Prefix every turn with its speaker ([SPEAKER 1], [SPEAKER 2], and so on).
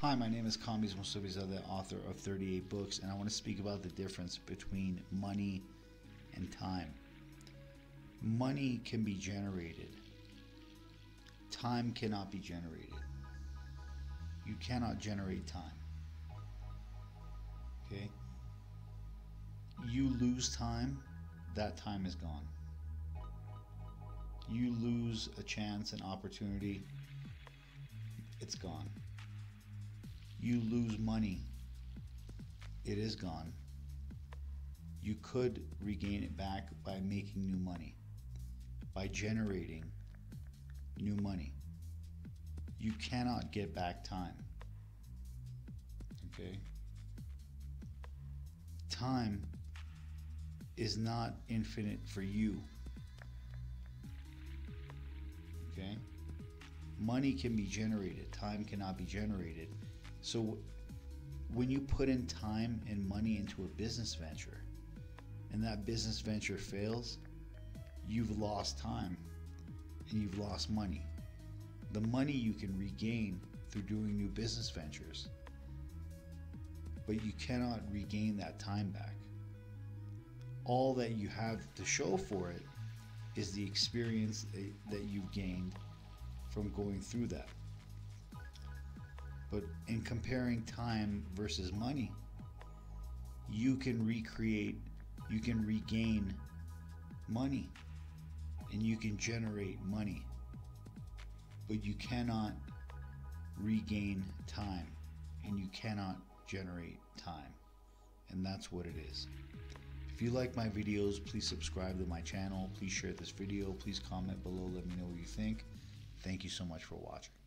[SPEAKER 1] Hi, my name is Kambiz the author of 38 books, and I want to speak about the difference between money and time. Money can be generated. Time cannot be generated. You cannot generate time. Okay? You lose time, that time is gone. You lose a chance, an opportunity, it's gone. You lose money, it is gone. You could regain it back by making new money, by generating new money. You cannot get back time. Okay? Time is not infinite for you. Okay? Money can be generated, time cannot be generated. So when you put in time and money into a business venture and that business venture fails, you've lost time and you've lost money. The money you can regain through doing new business ventures, but you cannot regain that time back. All that you have to show for it is the experience that you've gained from going through that. But in comparing time versus money, you can recreate, you can regain money, and you can generate money. But you cannot regain time, and you cannot generate time. And that's what it is. If you like my videos, please subscribe to my channel. Please share this video. Please comment below. Let me know what you think. Thank you so much for watching.